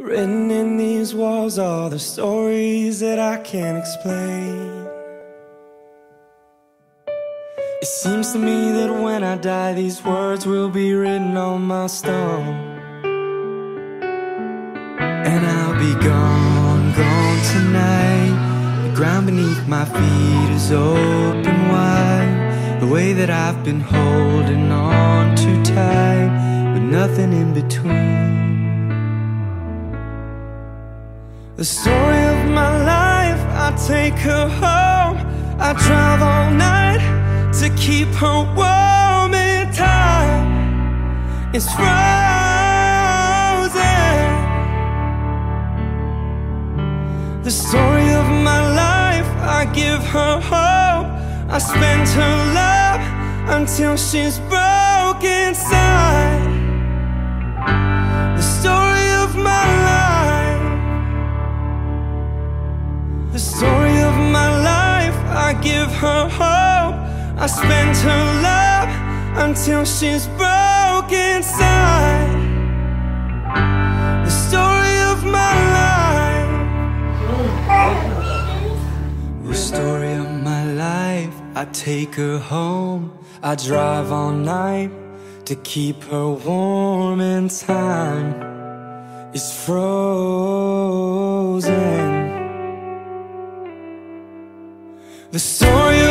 Written in these walls are the stories that I can't explain. It seems to me that when I die, these words will be written on my stone. And I'll be gone, gone tonight. The ground beneath my feet is open wide. The way that I've been holding on too tight, with nothing in between. The story of my life, I take her home. I drive all night to keep her warm in time. It's frozen. The story of my life, I give her hope. I spend her love until she's broke story of my life, I give her hope. I spend her love until she's broke inside. The story of my life. The story of my life, I take her home. I drive all night to keep her warm in time. It's frozen. The story